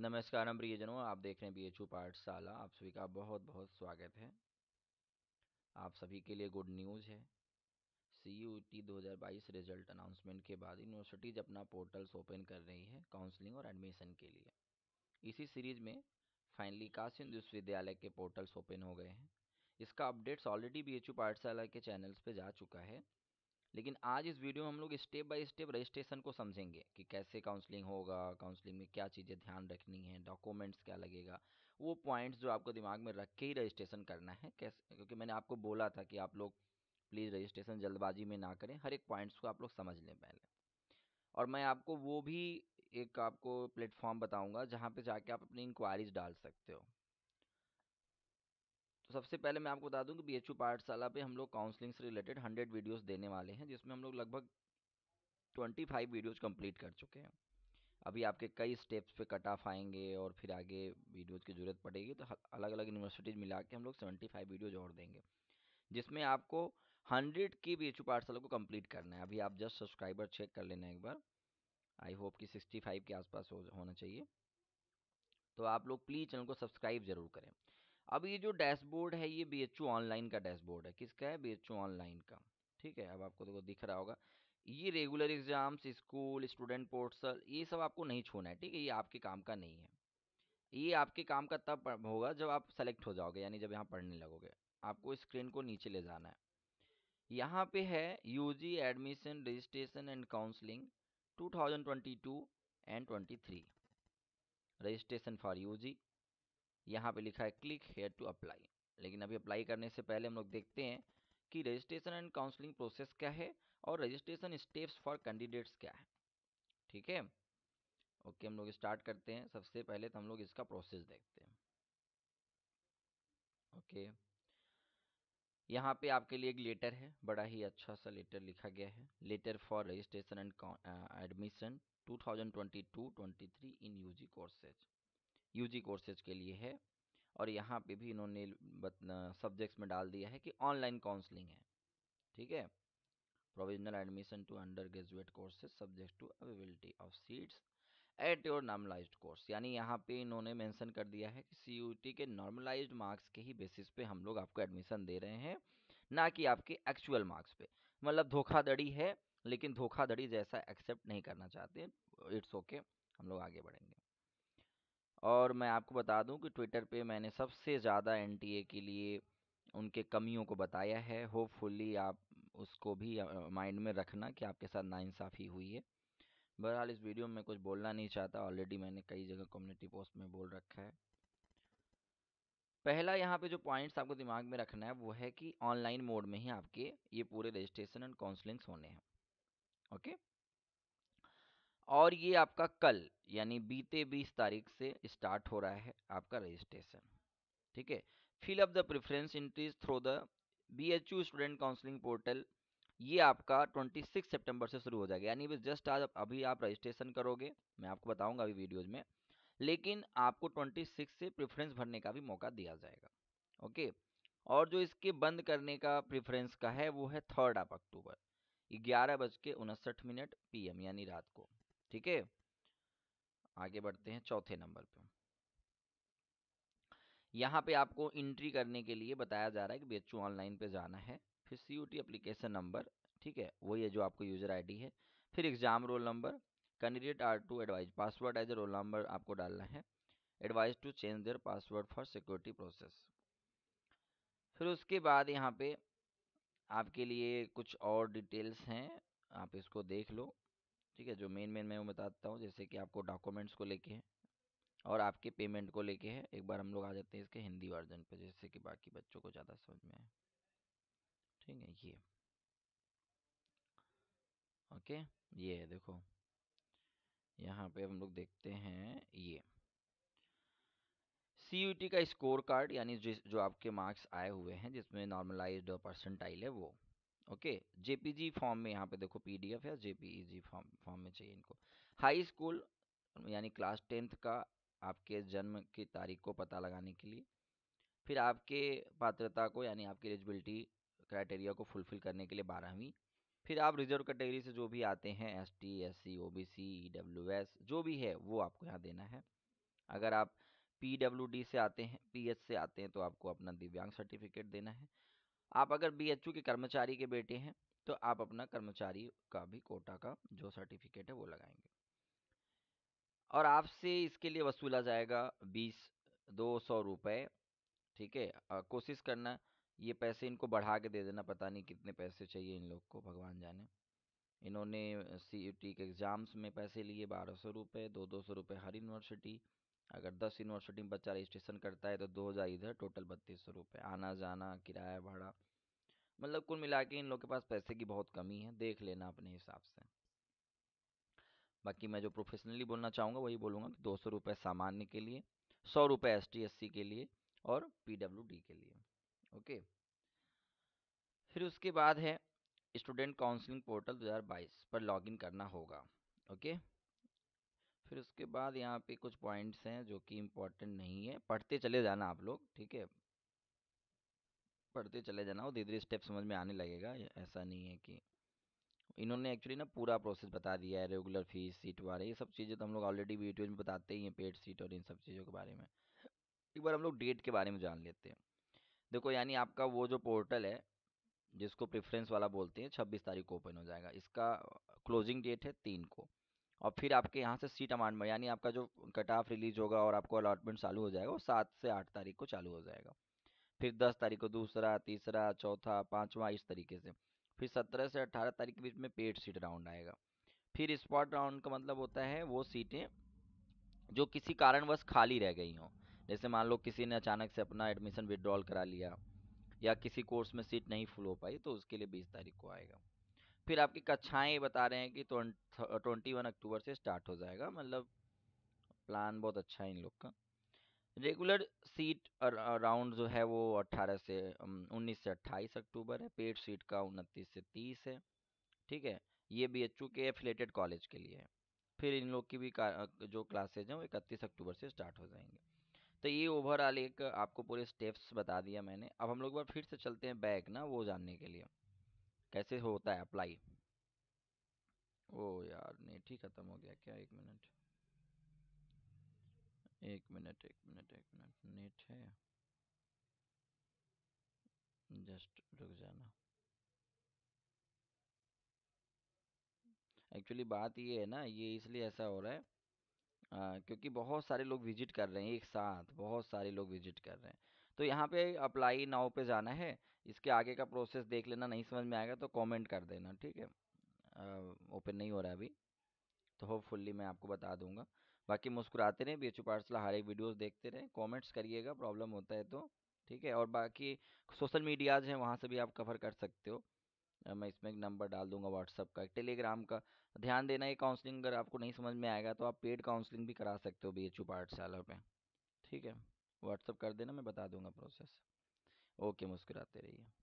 नमस्कार प्रियजनों, आप देख रहे हैं बी एच पाठशाला। आप सभी का बहुत बहुत स्वागत है। आप सभी के लिए गुड न्यूज़ है। सी यू टी दो हज़ार बाईस रिज़ल्ट अनाउंसमेंट के बाद यूनिवर्सिटीज़ अपना पोर्टल्स ओपन कर रही है काउंसलिंग और एडमिशन के लिए। इसी सीरीज़ में फाइनली काशी विश्वविद्यालय के पोर्टल्स ओपन हो गए हैं। इसका अपडेट्स ऑलरेडी बी एच पाठशाला के चैनल्स पर जा चुका है। लेकिन आज इस वीडियो में हम लोग स्टेप बाय स्टेप रजिस्ट्रेशन को समझेंगे कि कैसे काउंसलिंग होगा काउंसलिंग में क्या चीज़ें ध्यान रखनी है डॉक्यूमेंट्स क्या लगेगा, वो पॉइंट्स जो आपको दिमाग में रख के ही रजिस्ट्रेशन करना है। कैसे, क्योंकि मैंने आपको बोला था कि आप लोग प्लीज़ रजिस्ट्रेशन जल्दबाजी में ना करें, हर एक पॉइंट्स को आप लोग समझ लें पहले। और मैं आपको वो भी एक आपको प्लेटफॉर्म बताऊँगा जहाँ पर जाके आप अपनी इंक्वायरीज डाल सकते हो। तो सबसे पहले मैं आपको बता दूँ कि बी पाठशाला पे हम लोग काउंसलिंग से रिलेटेड हंड्रेड वीडियोस देने वाले हैं, जिसमें हम लोग लगभग ट्वेंटी फाइव वीडियोज़ कंप्लीट कर चुके हैं। अभी आपके कई स्टेप्स पे कट ऑफ़ आएँगे और फिर आगे वीडियोज़ की ज़रूरत पड़ेगी तो अलग अलग यूनिवर्सिटीज़ मिला के हम लोग सेवेंटी फाइव वीडियोज़ और देंगे, जिसमें आपको हंड्रेड की बी पाठशाला को कंप्लीट करना है। अभी आप जस्ट सब्सक्राइबर चेक कर लेना एक बार। आई होप कि सिक्सटी फाइव के आसपास होना चाहिए। तो आप लोग प्लीज़ चैनल को सब्सक्राइब ज़रूर करें। अब ये जो डैशबोर्ड है, ये बी ऑनलाइन का डैशबोर्ड है। किसका है? बी ऑनलाइन का। ठीक है, अब आपको देखो, दिख रहा होगा। ये regular exams, school, student portal, ये सब आपको नहीं छूना है। ठीक है, ये आपके काम का नहीं है। ये आपके काम का तब होगा जब आप सेलेक्ट हो जाओगे, यानी जब यहाँ पढ़ने लगोगे। आपको स्क्रीन को नीचे ले जाना है। यहाँ पे है UG admission, registration and counselling 2022 and 23 registration for UG यहाँ पे लिखा है क्लिक हेयर टू अप्लाई। लेकिन अभी अप्लाई करने से पहले हम लोग देखते हैं कि रजिस्ट्रेशन एंड काउंसलिंग प्रोसेस क्या है और रजिस्ट्रेशन स्टेप्स फॉर कैंडिडेट्स क्या है। ठीक है? ओके हम लोग स्टार्ट करते हैं। सबसे पहले तो हम लोग इसका प्रोसेस देखते हैं। ओके यहाँ पे आपके लिए एक लेटर है। बड़ा ही अच्छा सा लेटर लिखा गया है। Letter for registration and admission 2022-23 in UG courses UG courses के लिए है और यहाँ पे भी इन्होंने सब्जेक्ट्स में डाल दिया है कि ऑनलाइन काउंसलिंग है ठीक है? Provisional admission to undergraduate courses subject to availability of seats at your normalised course. यानी यहाँ पे इन्होंने मेंशन कर दिया है कि सीयूटी के नॉर्मलाइज्ड मार्क्स के ही बेसिस पे हम लोग आपको एडमिशन दे रहे हैं ना कि आपके एक्चुअल मार्क्स पे। मतलब धोखाधड़ी है लेकिन धोखाधड़ी जैसा एक्सेप्ट नहीं करना चाहते इट्स ओके okay, हम लोग आगे बढ़ेंगे। और मैं आपको बता दूँ कि ट्विटर पे मैंने सबसे ज़्यादा एनटीए के लिए उनके कमियों को बताया है। होपफुली आप उसको भी माइंड में रखना कि आपके साथ नाइंसाफ़ी हुई है। बहरहाल इस वीडियो में कुछ बोलना नहीं चाहता, ऑलरेडी मैंने कई जगह कम्युनिटी पोस्ट में बोल रखा है। पहला यहाँ पे जो पॉइंट्स आपको दिमाग में रखना है, वो है कि ऑनलाइन मोड में ही आपके ये पूरे रजिस्ट्रेशन एंड काउंसलिंग्स होने हैं। ओके? और ये आपका कल, यानी बीते 20 तारीख से स्टार्ट हो रहा है आपका रजिस्ट्रेशन, ठीक है? Fill up the preference entries through the B H U student counselling portal, ये आपका 26 सितंबर से शुरू हो जाएगा, यानी बस जस्ट आज अभी आप रजिस्ट्रेशन करोगे, मैं आपको बताऊँगा अभी वीडियोज़ में, लेकिन आपको 26 से प्रेफरेंस भरने का भी मौका दिया जाएगा, ओके? और जो इसके बंद करने का प्रेफरेंस का है, वो है थर्ड ऑफ़ अक्टूबर, ग्यारह बज के उनसठ मिनट पीएम, यानी रात को ठीक है? आगे बढ़ते हैं चौथे नंबर पे। यहाँ पे आपको एंट्री करने के लिए बताया जा रहा है कि बी ऑनलाइन पे जाना है, फिर सी यू एप्लीकेशन नंबर ठीक है? वही है जो आपको यूज़र आईडी है। फिर exam roll number candidate are to advise password as a roll number आपको डालना है। Advise to change their password for security process फिर उसके बाद यहाँ पे आपके लिए कुछ और डिटेल्स हैं, आप इसको देख लो। ठीक है, जो मेन मेन मैं वो बताता हूँ, जैसे कि आपको डॉक्यूमेंट्स को लेके है और आपके पेमेंट को लेके है। एक बार हम लोग आ जाते हैं इसके हिंदी वर्जन पे जैसे कि बाकी बच्चों को ज़्यादा समझ में आए। ठीक है, ये। ओके, ये है, देखो। यहाँ पे हम लोग देखते हैं, ये। सीयूटी का स्कोर कार्ड यानी जिस, जो आपके मार्क्स आए हुए हैं, जिसमें नॉर्मलाइज्ड परसेंटाइल है वो। ओके? जेपीजी फॉर्म में यहाँ पे देखो पीडीएफ है जेपीजी फॉर्म फॉर्म में चाहिए इनको। हाई स्कूल, यानी क्लास टेंथ का आपके जन्म की तारीख को पता लगाने के लिए, फिर आपके पात्रता को, यानी आपकी एलिजिबिलिटी क्राइटेरिया को फुलफिल करने के लिए बारहवीं, फिर आप रिज़र्व कैटेगरी से जो भी आते हैं S T S C O B C E W S जो भी है, वो आपको यहाँ देना है। अगर आप पी डब्ल्यू डी से आते हैं पी एच से आते हैं तो आपको अपना दिव्यांग सर्टिफिकेट देना है। आप अगर बीएचयू के कर्मचारी के बेटे हैं तो आप अपना कर्मचारी का भी कोटा का जो सर्टिफिकेट है वो लगाएँगे। और आपसे इसके लिए वसूला जाएगा बीस, दो सौ रुपये ठीक है? कोशिश करना, ये पैसे इनको बढ़ा के दे देना, पता नहीं कितने पैसे चाहिए इन लोग को, भगवान जाने। इन्होंने सी के एग्ज़ाम्स में पैसे लिए, बारह सौ रुपये दो दो सौ रुपये हर यूनिवर्सिटी अगर दस यूनिवर्सिटी में बच्चा रजिस्ट्रेशन करता है तो दो हज़ार इधर, टोटल बत्तीस सौ रुपये। आना जाना किराया भाड़ा मतलब कुल मिला के इन लोग के पास पैसे की बहुत कमी है, देख लेना अपने हिसाब से। बाकी मैं जो प्रोफेशनली बोलना चाहूँगा, वही बोलूँगा कि दो सौ रुपये सामान्य के लिए, सौ रुपये एस टी एस सी के लिए और पी डब्ल्यू डी के लिए, ओके? फिर उसके बाद है स्टूडेंट काउंसलिंग पोर्टल 2022 पर लॉगिन करना होगा, ओके? फिर उसके बाद यहाँ पे कुछ पॉइंट्स हैं जो कि इम्पोर्टेंट नहीं है। पढ़ते चले जाना आप लोग, ठीक है? पढ़ते चले जाना वो धीरे धीरे स्टेप समझ में आने लगेगा ऐसा नहीं है कि इन्होंने एक्चुअली ना पूरा प्रोसेस बता दिया है रेगुलर फ़ीस सीट वाले, ये सब चीज़ें तो हम लोग ऑलरेडी वीडियो में बताते ही हैं पेड सीट और इन सब चीज़ों के बारे में। एक बार हम लोग डेट के बारे में जान लेते हैं। देखो, यानी आपका वो जो पोर्टल है, जिसको प्रेफरेंस वाला बोलते हैं, छब्बीस तारीख को ओपन हो जाएगा। इसका क्लोजिंग डेट है तीन को। और फिर आपके यहाँ से सीट अमाउंट में, यानी आपका जो कट ऑफ़ रिलीज़ होगा और आपको अलॉटमेंट चालू हो जाएगा, वो सात से आठ तारीख को चालू हो जाएगा। फिर दस तारीख को दूसरा, तीसरा, चौथा, पाँचवा इस तरीके से। फिर सत्रह से अट्ठारह तारीख के बीच में पेड सीट राउंड आएगा। फिर स्पॉट राउंड का मतलब होता है वो सीटें जो किसी कारणवश खाली रह गई हों। जैसे मान लो किसी ने अचानक से अपना एडमिशन विड्रॉल करा लिया या किसी कोर्स में सीट नहीं फुल हो पाई तो उसके लिए बीस तारीख को आएगा। फिर आपकी कक्षाएँ बता रहे हैं कि ट्वेंटी वन अक्टूबर से स्टार्ट हो जाएगा मतलब प्लान बहुत अच्छा है इन लोग का। रेगुलर सीट राउंड जो है वो 18 से 19 से 28 अक्टूबर है, पेड सीट का उनतीस से 30 है, ठीक है? ये बी एच के एफिलेटेड कॉलेज के लिए है। फिर इन लोग की भी जो क्लासेज हैं वो इकतीस अक्टूबर से स्टार्ट हो जाएँगे। तो ये ओवरऑल एक आपको पूरे स्टेप्स बता दिया मैंने। अब हम लोग बार फिर से चलते हैं बैक ना वो जानने के लिए। कैसे होता है अप्लाई ओ यार नेट ही ख़त्म हो गया क्या? एक मिनट एक मिनट एक मिनट एक मिनट नेट है। जस्ट रुक जाना। एक्चुअली बात ये है ना ये इसलिए ऐसा हो रहा है आ, क्योंकि बहुत सारे लोग विज़िट कर रहे हैं एक साथ बहुत सारे लोग विज़िट कर रहे हैं। तो यहाँ पे अप्लाई नाउ पे जाना है। इसके आगे का प्रोसेस देख लेना, नहीं समझ में आएगा तो कमेंट कर देना, ठीक है? ओपन नहीं हो रहा अभी तो होपफुल्ली मैं आपको बता दूँगा। बाकी मुस्कुराते रहें बी एच पाठशाला हर एक वीडियोस देखते रहें कमेंट्स करिएगा प्रॉब्लम होता है तो ठीक है? और बाकी सोशल मीडियाज़ हैं, वहाँ से भी आप कवर कर सकते हो। मैं इसमें एक नंबर डाल दूँगा व्हाट्सअप का एक टेलीग्राम का। ध्यान देना, ये काउंसलिंग अगर आपको नहीं समझ में आएगा तो आप पेड काउंसलिंग भी करा सकते हो बी एच पाठशाला पे ठीक है? व्हाट्सअप कर देना मैं बता दूँगा प्रोसेस। ओके मुस्कुराते रहिए।